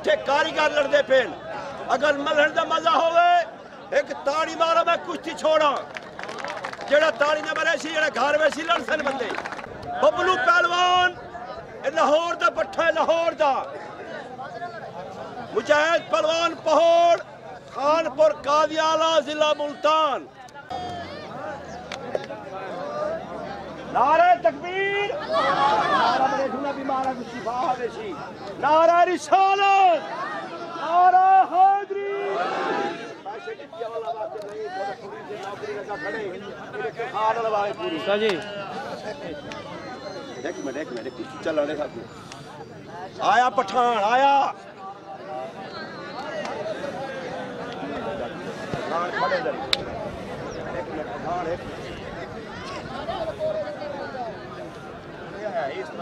इतने कारीगर लड़ते पे अगर मलहन का मजा होवे एक ताड़ी मारो मैं कुश्ती छोड़ा जेड़ा ताड़ी ने मरे सी जेड़ा घर में सी लड़ सन बंदे बबलू पहलवान ਇਹ ਲਾਹੌਰ ਦਾ ਪੱਠਾ ਹੈ ਲਾਹੌਰ ਦਾ मुजाहिद पहलवान पहोड़ खानपुर कादियाला जिला मुल्तान नारे तकबीर मिनट एक मिनट कुछ चल रहे साहब आया पठान आया पठान एक मिनट पठान एक ये है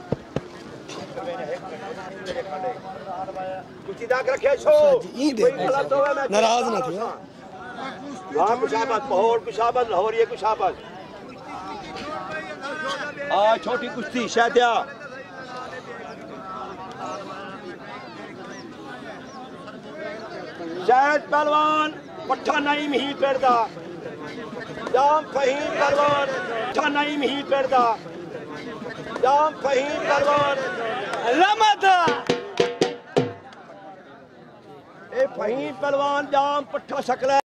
दाग रखे छो कोई गलत होवे मैं नाराज़ ना थी, हाँ कुशाबत पहोड़ कुशाबत लाहौर ये कुशाबत आ छोटी कुश्ती शादिया शायद पहलवान पट्ठा नईम ही पेरदा जाम फहीम पहलवान पट्ठा नईम ही पेरदा जाम फहीम पहलवान रमद ए फहीम पहलवान जाम पट्ठा शकला